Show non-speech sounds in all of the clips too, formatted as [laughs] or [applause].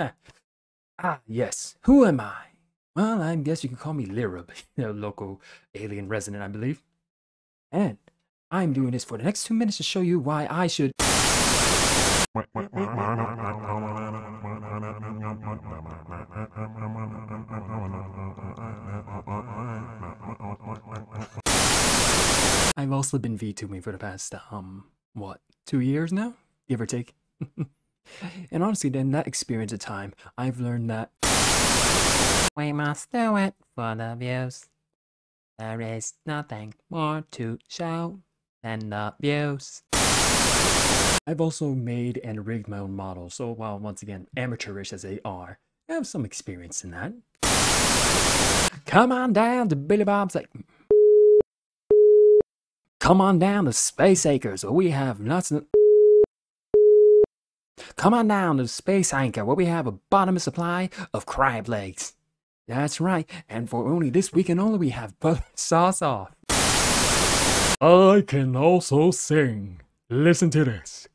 [laughs] ah, yes. Who am I? Well, I guess you can call me Lyreb, [laughs] a local alien resident, I believe. And I'm doing this for the next two minutes to show you why I should. I've also been VTubing for the past, um, what, two years now? Give or take. [laughs] [laughs] and honestly, in that experience of time, I've learned that we must do it for the views. There is nothing more to show than the views. I've also made and rigged my own models, so while once again amateurish as they are, I have some experience in that. Come on down to Billy Bob's like mm. Come on down to Space Acres where we have lots of Come on down to Space Anchor where we have a bottomless supply of crab legs. That's right, and for only this weekend only we have [laughs] butter sauce off. I can also sing. Listen to this.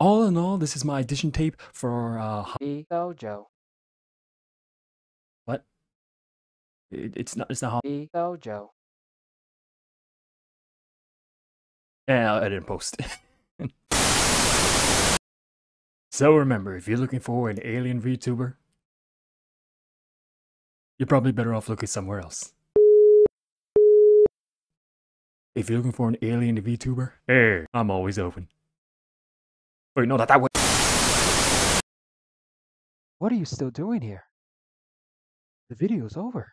All in all, this is my audition tape for uh Dojo. It, it's not it's not Hobby Dojo. Oh, yeah, I didn't post. [laughs] so remember, if you're looking for an alien VTuber, you're probably better off looking somewhere else. If you're looking for an alien VTuber, hey, I'm always open. Wait, no, that that way. What are you still doing here? The video's over.